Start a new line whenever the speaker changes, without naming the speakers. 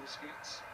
Busquets.